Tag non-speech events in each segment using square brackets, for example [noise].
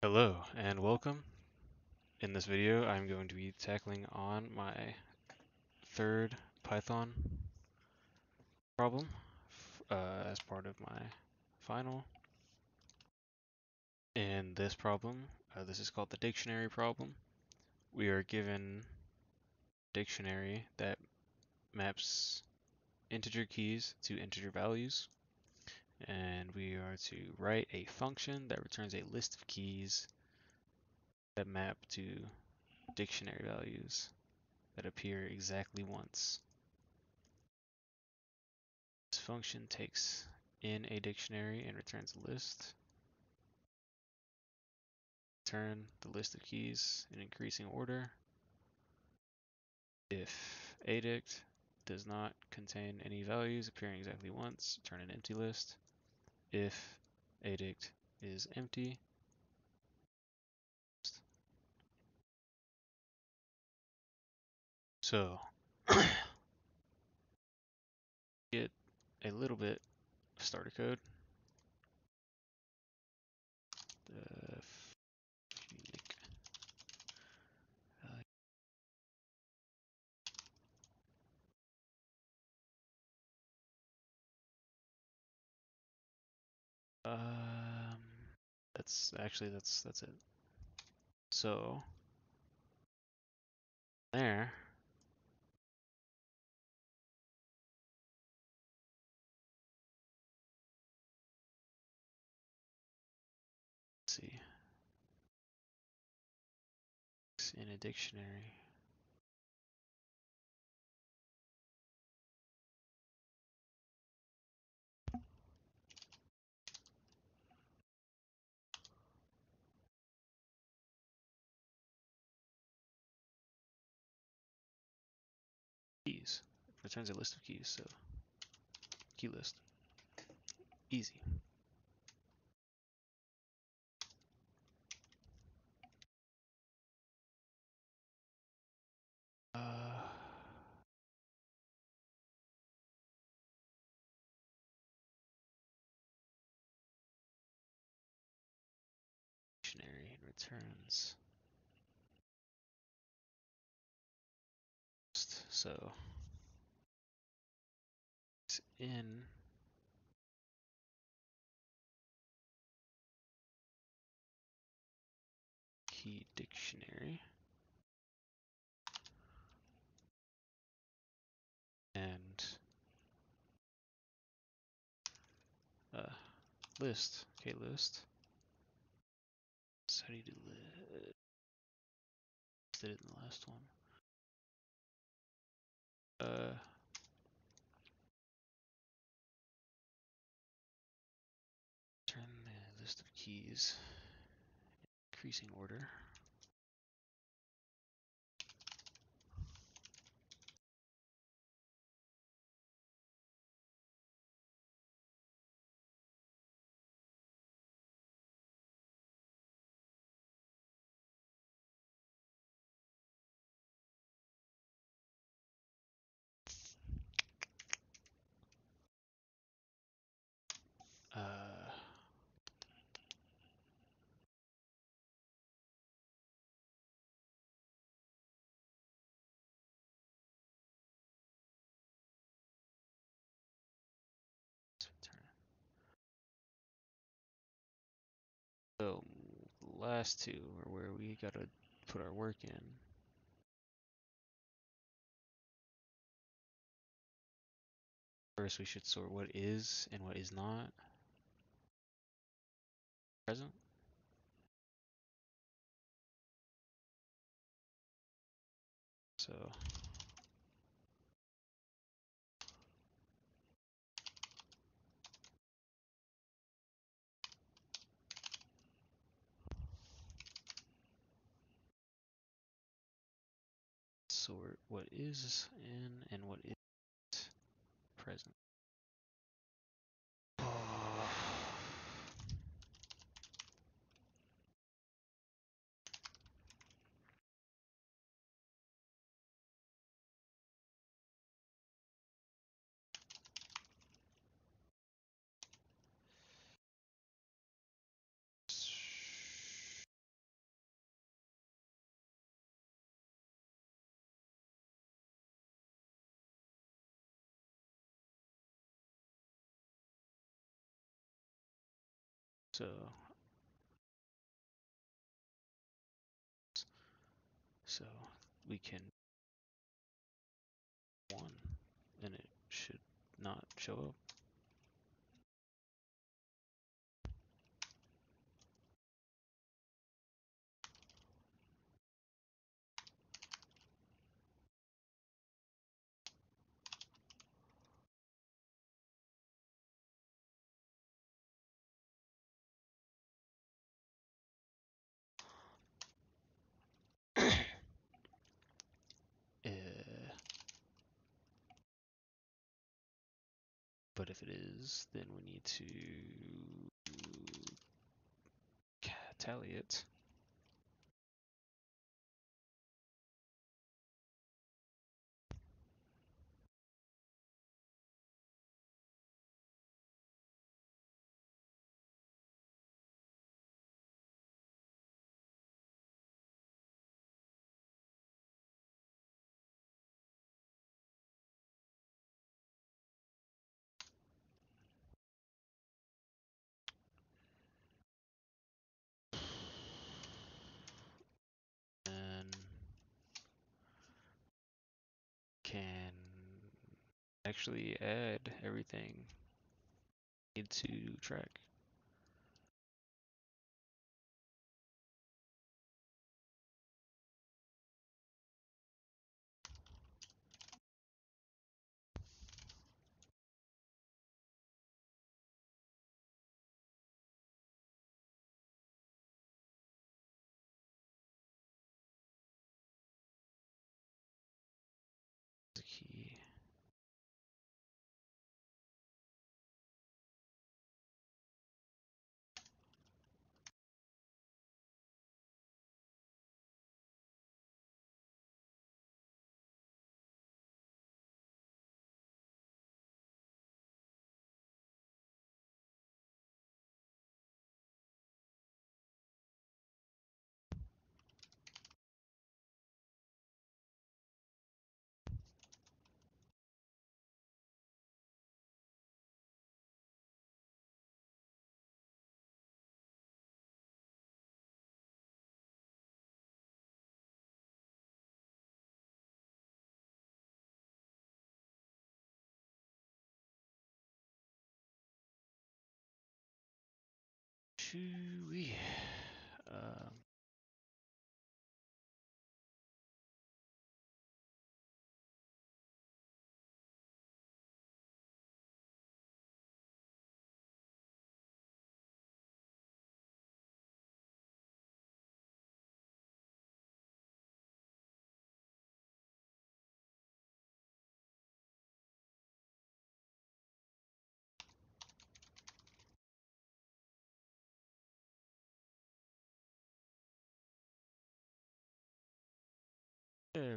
Hello and welcome. In this video I'm going to be tackling on my third Python problem uh, as part of my final. In this problem, uh, this is called the dictionary problem. We are given dictionary that maps integer keys to integer values and we are to write a function that returns a list of keys that map to dictionary values that appear exactly once. This function takes in a dictionary and returns a list. Return the list of keys in increasing order. If adict does not contain any values appearing exactly once, turn an empty list. If adict is empty, So, [coughs] get a little bit of starter code. Um, that's actually that's that's it. So there. see. It's in a dictionary. Keys. returns a list of keys, so key list. Easy. Uh, dictionary returns. So it's in key dictionary. And uh, list, okay, list. So how do you do list? Did it in the last one. Uh, turn the list of keys in increasing order. Uh, so last two are where we gotta put our work in. First, we should sort what is and what is not present. So sort what is in and what is present. So so we can one and it should not show up. But if it is, then we need to tally it. Can actually add everything into track. Shoo-wee.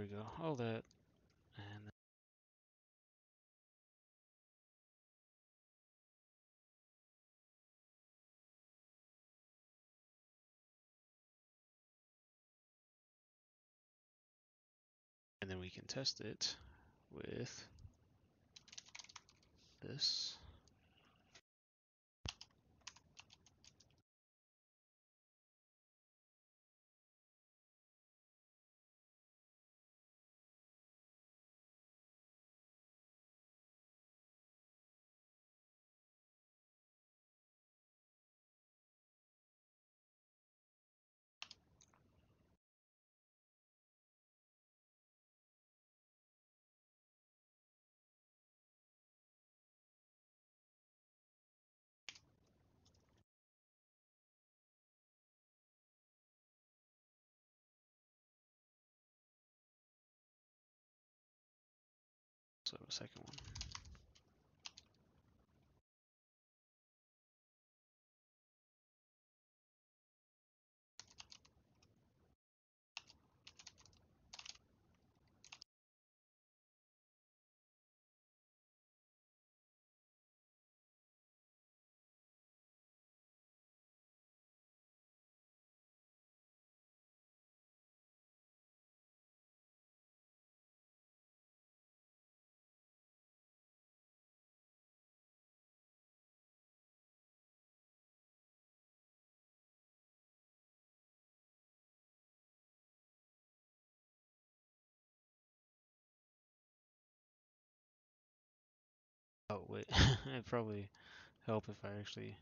We go. All that. And and then we can test it with this. So a second one. Wait, [laughs] it'd probably help if I actually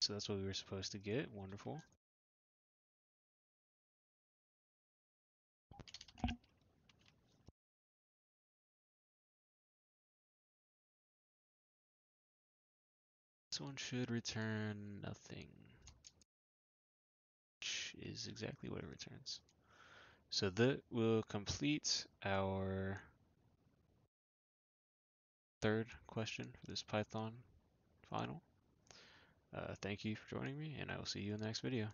So that's what we were supposed to get. Wonderful. This one should return nothing. Which is exactly what it returns. So that will complete our third question for this Python final. Uh, thank you for joining me, and I will see you in the next video.